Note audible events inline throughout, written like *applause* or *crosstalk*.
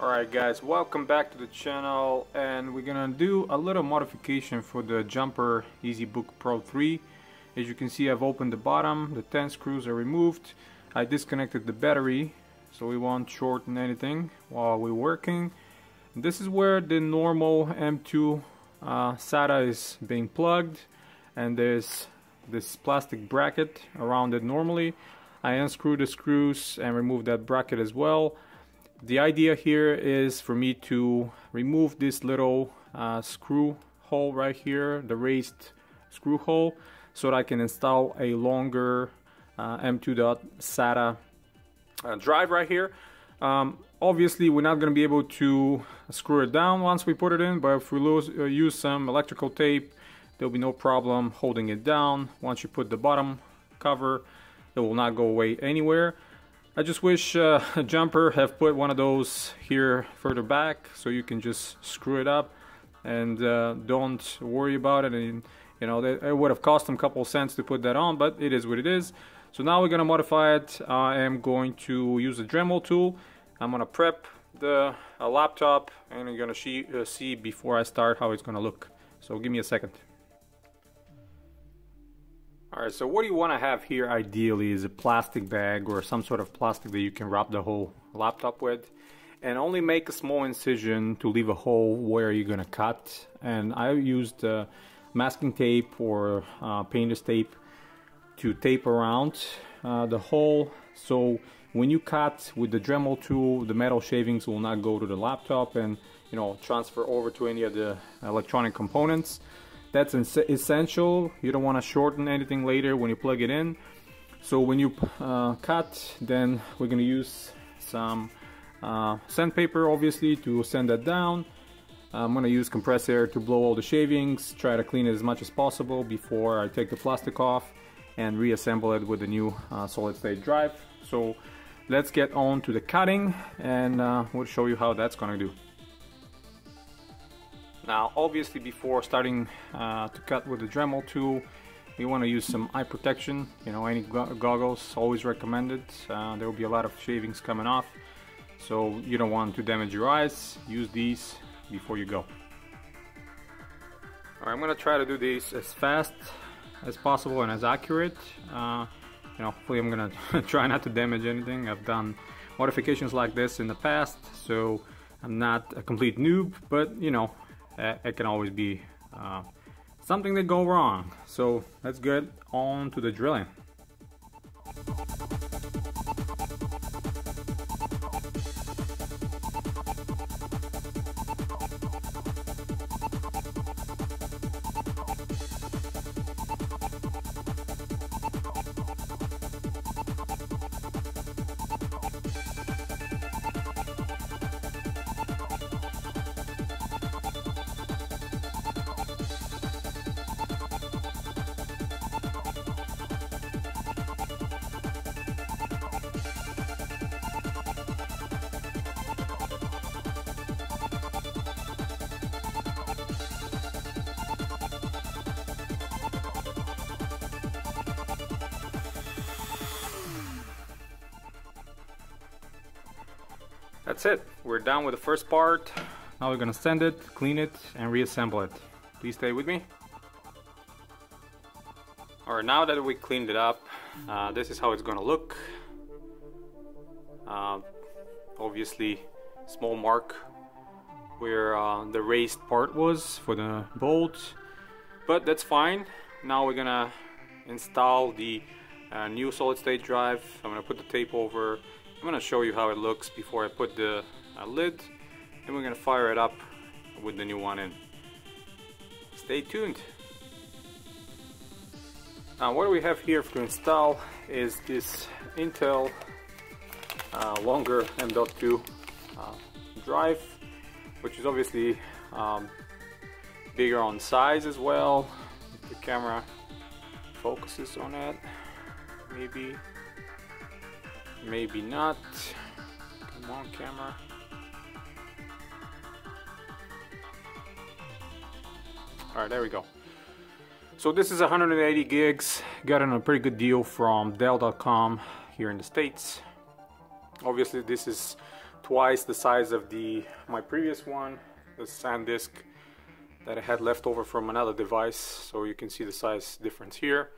Alright guys, welcome back to the channel and we're gonna do a little modification for the Jumper EZBook Pro 3. As you can see I've opened the bottom, the 10 screws are removed. I disconnected the battery so we won't shorten anything while we're working. This is where the normal M.2 uh, SATA is being plugged and there's this plastic bracket around it normally. I unscrew the screws and remove that bracket as well the idea here is for me to remove this little uh, screw hole right here, the raised screw hole, so that I can install a longer uh, M.2 SATA uh, drive right here. Um, obviously we're not going to be able to screw it down once we put it in, but if we lose, uh, use some electrical tape, there'll be no problem holding it down. Once you put the bottom cover, it will not go away anywhere. I just wish uh, a *laughs* jumper have put one of those here further back so you can just screw it up and uh, don't worry about it. And you know it would have cost them a couple cents to put that on but it is what it is. So now we're gonna modify it. I am going to use the Dremel tool. I'm gonna prep the laptop and I'm gonna see, uh, see before I start how it's gonna look. So give me a second Alright, so what you want to have here ideally? Is a plastic bag or some sort of plastic that you can wrap the whole laptop with? And only make a small incision to leave a hole where you're going to cut. And I used uh, masking tape or uh, painter's tape to tape around uh, the hole. So when you cut with the Dremel tool the metal shavings will not go to the laptop and you know transfer over to any of the electronic components that's essential. You don't want to shorten anything later when you plug it in. So when you uh, cut then we're going to use some uh, sandpaper obviously to sand that down. I'm going to use compressed air to blow all the shavings try to clean it as much as possible before I take the plastic off and reassemble it with the new uh, solid state drive. So let's get on to the cutting and uh, we'll show you how that's going to do now obviously before starting uh, to cut with the Dremel tool you want to use some eye protection you know any goggles always recommended. Uh, there will be a lot of shavings coming off so you don't want to damage your eyes. Use these before you go. I'm gonna try to do this as fast as possible and as accurate. Uh, you know hopefully I'm gonna *laughs* try not to damage anything. I've done modifications like this in the past so I'm not a complete noob but you know it can always be uh, something that go wrong. So let's get on to the drilling. That's it. We're done with the first part. Now we're gonna sand it, clean it, and reassemble it. Please stay with me. Alright, now that we cleaned it up, uh, this is how it's gonna look. Uh, obviously, small mark where uh, the raised part was for the bolt, but that's fine. Now we're gonna install the uh, new solid state drive. I'm gonna put the tape over I'm gonna show you how it looks before I put the uh, lid and we're gonna fire it up with the new one in. Stay tuned. Now what we have here to install is this Intel uh, longer M.2 uh, drive which is obviously um, bigger on size as well. The camera focuses on it maybe Maybe not. Come on, camera. Alright, there we go. So this is 180 gigs. Got on a pretty good deal from Dell.com here in the States. Obviously this is twice the size of the my previous one the SanDisk that I had left over from another device so you can see the size difference here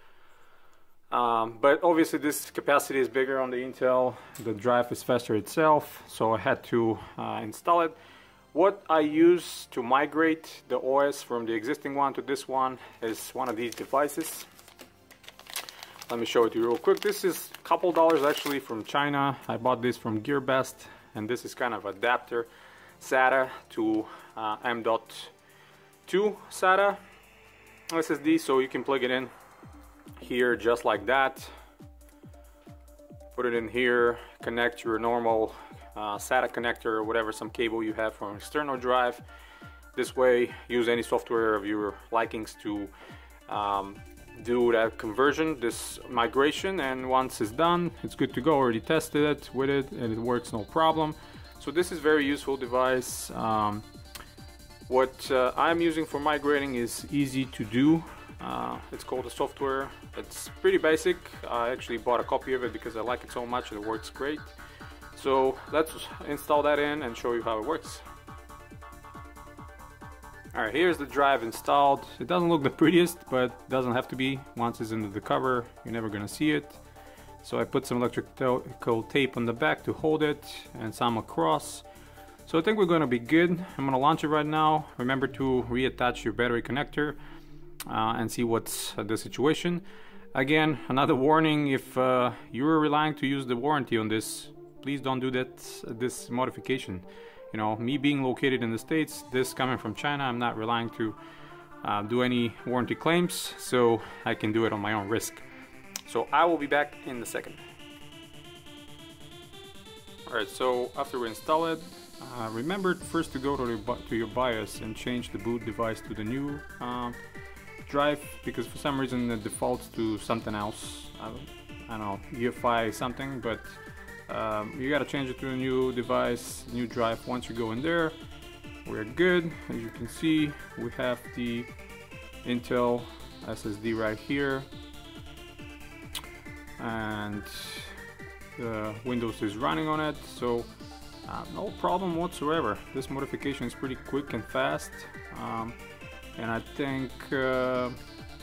um, but obviously this capacity is bigger on the Intel. The drive is faster itself so I had to uh, install it. What I use to migrate the OS from the existing one to this one is one of these devices. Let me show it to you real quick. This is a couple dollars actually from China. I bought this from GearBest and this is kind of adapter SATA to uh, M.2 SATA. SSD so you can plug it in here just like that. Put it in here, connect your normal uh, SATA connector or whatever, some cable you have from external drive. This way, use any software of your likings to um, do that conversion, this migration, and once it's done, it's good to go. Already tested it with it, and it works no problem. So this is very useful device. Um, what uh, I'm using for migrating is EaseUS Todo. Uh, it's called a software. It's pretty basic. I actually bought a copy of it because I like it so much it works great. So let's install that in and show you how it works. Alright, here's the drive installed. It doesn't look the prettiest, but it doesn't have to be. Once it's under the cover, you're never gonna see it. So I put some electrical tape on the back to hold it and some across. So I think we're gonna be good. I'm gonna launch it right now. Remember to reattach your battery connector and see what's the situation. Again, another warning, if uh, you're relying to use the warranty on this, please don't do that this modification you know, me being located in the States, this coming from China, I'm not relying to uh, do any warranty claims, so I can do it on my own risk. So I will be back in a second. Alright, so after we install it, uh, remember first to go to, to your BIOS and change the boot device to the new uh, drive, because for some reason it defaults to something else. I don't, I don't know, UEFI something, but um, you gotta change it to a new device, new drive. Once you go in there, we're good. As you can see, we have the Intel SSD right here. And the Windows is running on it, so uh, no problem whatsoever. This modification is pretty quick and fast. Um, and I think uh,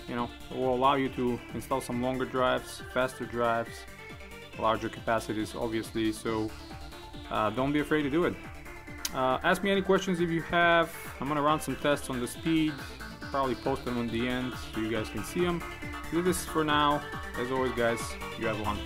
you know it will allow you to install some longer drives, faster drives, larger capacities obviously. So uh, don't be afraid to do it. Uh, ask me any questions if you have. I'm gonna run some tests on the speed probably post them on the end so you guys can see them do this for now. As always guys you have one